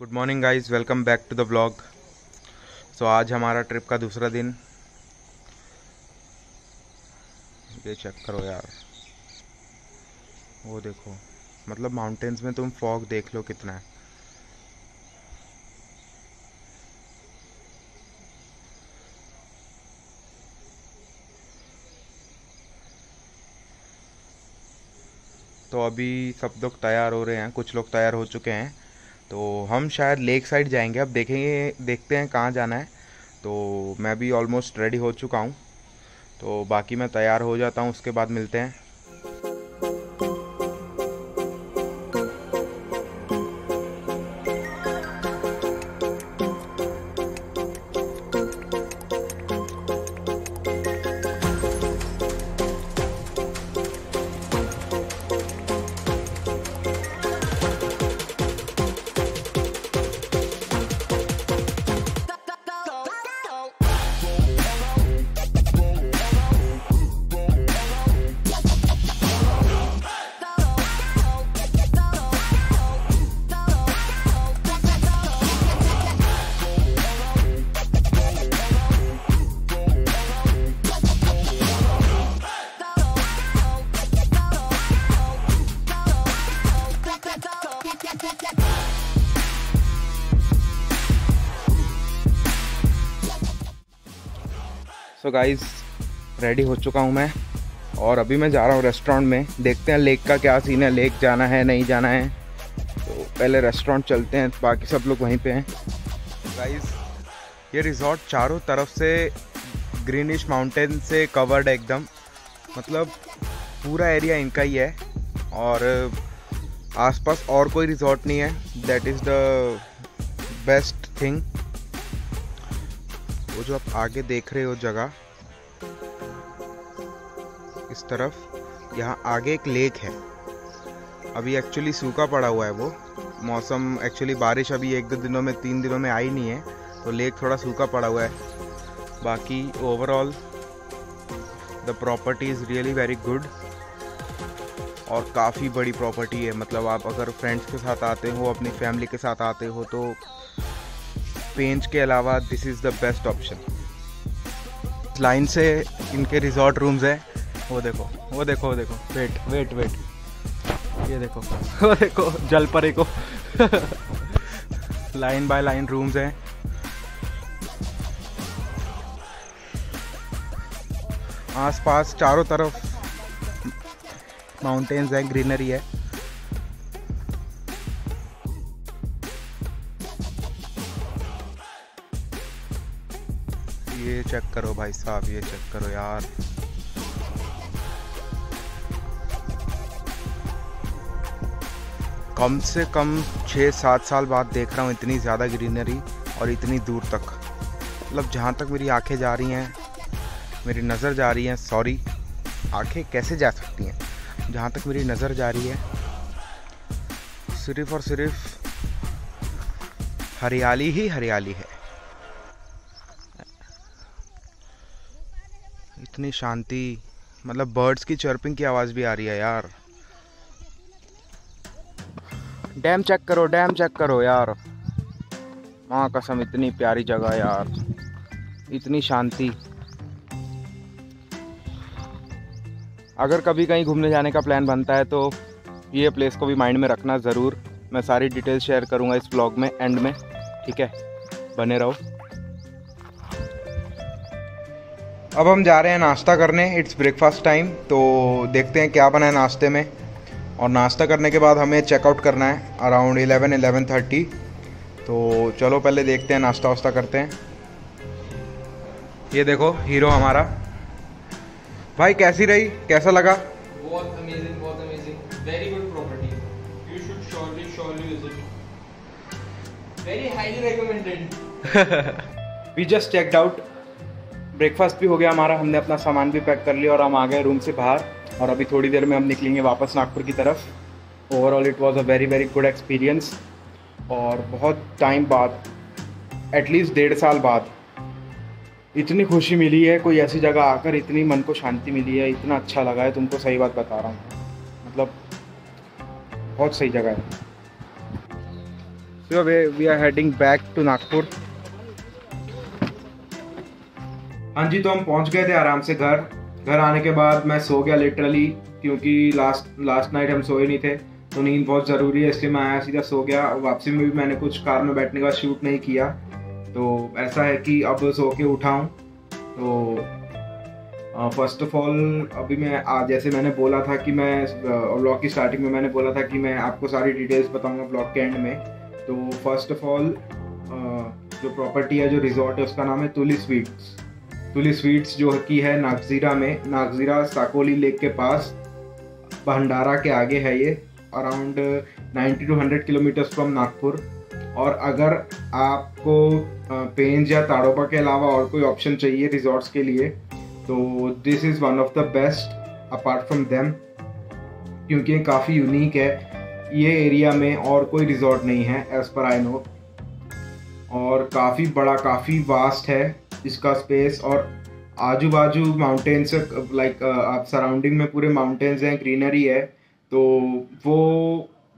Good morning guys welcome back to the blog so आज हमारा trip का दूसरा दिन। ये चेक करो यार। वो देखो। मतलब माउंटेन्स में तुम फॉग देख लो कितना है। तो अभी सब लोग तैयार हो रहे हैं। कुछ लोग तैयार हो चुके हैं। तो हम शायद लेक साइड जाएँगे। अब देखेंगे, देखते हैं कहाँ जाना है। तो मैं भी ऑलमोस्ट रेडी हो चुका हूँ। तो बाकी मैं तैयार हो जाता हूँ, उसके बाद मिलते हैं। सो गाइज़ रेडी हो चुका हूँ मैं। और अभी मैं जा रहा हूँ रेस्टोरेंट में। देखते हैं लेक का क्या सीन है। लेक जाना है, नहीं जाना है। तो पहले रेस्टोरेंट चलते हैं, बाकी सब लोग वहीं पे हैं। गाइस ये रिजॉर्ट चारों तरफ़ से ग्रीनिश माउंटेन से कवर्ड है एकदम। मतलब पूरा एरिया इनका ही है। और आसपास और कोई रिजॉर्ट नहीं है। That is the best thing वो जो आप आगे देख रहे हो जगह, इस तरफ़, यहाँ आगे एक लेक है। अभी एक्चुअली सूखा पड़ा हुआ है वो। मौसम एक्चुअली बारिश अभी एक दो दिनों में, तीन दिनों में आई नहीं है तो लेक थोड़ा सूखा पड़ा हुआ है। बाकी overall the property is really very good और काफ़ी बड़ी प्रॉपर्टी है मतलब आप अगर फ्रेंड्स के साथ आते हो, अपनी फैमिली के साथ आते हो तो पेंच के अलावा this is the best option line से इनके रिजॉर्ट रूम्स हैं। वो देखो वो देखो वो देखो। वेट वेट वेट ये देखो, वो देखो जल परे को। लाइन बाय लाइन रूम्स हैं। आसपास चारों तरफ़ माउंटेन्स हैं ग्रीनरी है। ये चेक करो भाई साहब, ये चेक करो यार। कम से कम छः सात साल बाद देख रहा हूँ इतनी ज़्यादा ग्रीनरी और इतनी दूर तक। मतलब जहाँ तक मेरी आँखें जा रही हैं, मेरी नज़र जा रही है सॉरी आँखें कैसे जा सकती हैं? जहाँ तक मेरी नज़र जा रही है, सिर्फ़ और सिर्फ़ हरियाली ही हरियाली है। इतनी शांति। मतलब बर्ड्स की चर्पिंग की आवाज़ भी आ रही है यार। डैम चेक करो डैम चेक करो यार। माँ कसम, इतनी प्यारी जगह यार। इतनी शांति। अगर कभी कहीं घूमने जाने का प्लान बनता है तो ये प्लेस को भी माइंड में रखना ज़रूर। मैं सारी डिटेल्स शेयर करूँगा इस ब्लॉग में एंड में। ठीक है? बने रहो। अब हम जा रहे हैं नाश्ता करने इट्स ब्रेकफास्ट टाइम तो देखते हैं क्या बना है नाश्ते में। और नाश्ता करने के बाद हमें चेकआउट करना है अराउंड इलेवन एलेवन थर्टी तो चलो पहले देखते हैं नाश्ता वास्ता करते हैं। ये देखो हीरो हमारा। भाई कैसी रही? कैसा लगा? बहुत अमेजिंग बहुत amazing very good property you should surely surely visit very highly recommended we just checked out breakfast भी हो गया, हमारा हमने अपना सामान भी पैक कर लिया और हम आ गए रूम से बाहर और अभी थोड़ी देर में हम निकलेंगे वापस नागपुर की तरफ़। Overall it was a very very good experience और बहुत टाइम बाद एटलीस्ट डेढ़ साल बाद, इतनी खुशी मिली है, कोई ऐसी जगह आकर इतनी मन को शांति मिली है, इतना अच्छा लगा है, तुमको सही बात बता रहा हूँ। मतलब बहुत सही जगह है। We are heading back to back हाँ जी तो हम पहुँच गए थे आराम से घर। घर आने के बाद मैं सो गया लिटरली क्योंकि लास्ट लास्ट नाइट हम सोए नहीं थे। तो नींद बहुत ज़रूरी है, इसलिए मैं आया, सीधा सो गया। वापसी में भी मैंने कुछ कार में बैठने का शूट नहीं किया। तो ऐसा है कि अब सो के उठाऊँ तो फ़र्स्ट ऑफ़ ऑल अभी मैं आज जैसे मैंने बोला था कि मैं ब्लॉग की स्टार्टिंग में मैंने बोला था कि मैं आपको सारी डिटेल्स बताऊँगा ब्लॉग के एंड में। तो फ़र्स्ट ऑफ़ ऑल जो प्रॉपर्टी है, जो रिजॉर्ट है, उसका नाम है तुली स्वीट्स तुली स्वीट्स जो की है नागजीरा में, नागजीरा साकोली लेक के पास, भंडारा के आगे है ये around 90 to 100 kilometres from Nagpur और अगर आपको पेंज या ताड़ोबा के अलावा और कोई ऑप्शन चाहिए रिजॉर्ट्स के लिए तो this is one of the best apart from them क्योंकि काफ़ी यूनिक है। ये एरिया में और कोई रिजॉर्ट नहीं है एज पर आई नो और काफ़ी बड़ा, काफ़ी वास्ट है। इसका स्पेस और आजू बाजू माउंटेन्स लाइक आप सराउंडिंग में पूरे माउंटेन्स हैं ग्रीनरी है तो वो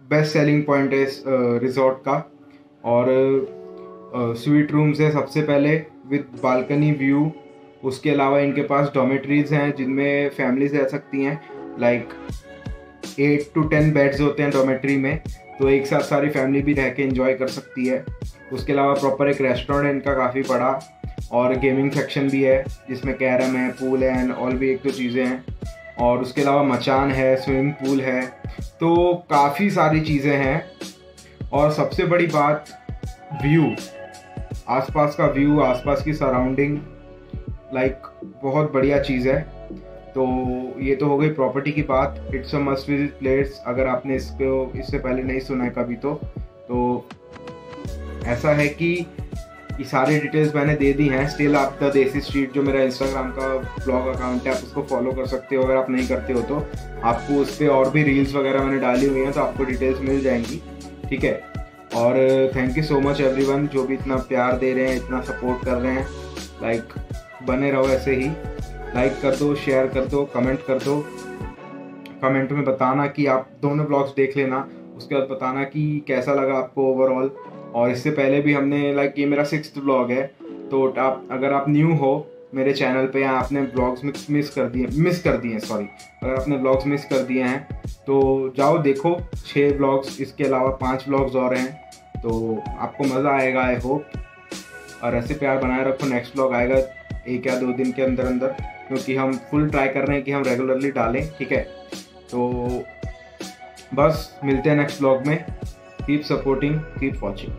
बेस्ट सेलिंग पॉइंट है इस रिजॉर्ट का। और स्वीट रूम्स है सबसे पहले विद बालकनी व्यू उसके अलावा इनके पास डोमेट्रीज हैं, जिनमें फैमिलीज़ रह सकती हैं। Like eight to ten beds होते हैं डोमेट्री में तो एक साथ सारी फैमिली भी रह के इंजॉय कर सकती है। उसके अलावा प्रॉपर एक रेस्टोरेंट है, इनका काफ़ी बड़ा, और गेमिंग सेक्शन भी है, जिसमें कैरम है पूल है एंड और भी एक दो तो चीज़ें हैं। और उसके अलावा मचान है स्विमिंग पूल है तो काफ़ी सारी चीज़ें हैं। और सबसे बड़ी बात व्यू आसपास का व्यू आसपास की सराउंडिंग लाइक बहुत बढ़िया चीज़ है। तो ये तो हो गई प्रॉपर्टी की बात। It's a must visit place अगर आपने इसको, इससे पहले नहीं सुना है कभी तो तो ऐसा है कि ये सारी डिटेल्स मैंने दे दी हैं। स्टिल आप द देसी स्ट्रीट जो मेरा इंस्टाग्राम का ब्लॉग अकाउंट है, आप उसको फॉलो कर सकते हो अगर आप नहीं करते हो तो। आपको उस पर और भी रील्स वगैरह मैंने डाली हुई हैं तो आपको डिटेल्स मिल जाएँगी। ठीक है? और thank you so much everyone जो भी इतना प्यार दे रहे हैं, इतना सपोर्ट कर रहे हैं। लाइक बने रहो ऐसे ही। लाइक कर दो शेयर कर दो कमेंट कर दो। कमेंट में बताना कि आप दोनों ब्लॉग्स देख लेना। उसके बाद बताना कि कैसा लगा आपको ओवरऑल और इससे पहले भी हमने लाइक ये मेरा सिक्स ब्लॉग है। तो आप, अगर आप न्यू हो मेरे चैनल पे या आपने ब्लॉग्स मिस मिस कर दिए मिस कर दिए हैं सॉरी अगर आपने ब्लॉग्स मिस कर दिए हैं तो जाओ देखो छः ब्लॉग्स इसके अलावा पाँच ब्लॉग्स और हैं। तो आपको मज़ा आएगा आई होप और ऐसे प्यार बनाए रखो नेक्स्ट ब्लॉग आएगा एक या दो दिन के अंदर अंदर, क्योंकि हम फुल ट्राई कर रहे हैं कि हम रेगुलरली डालें, ठीक है? तो बस, मिलते हैं नेक्स्ट ब्लॉग में। Keep supporting keep watching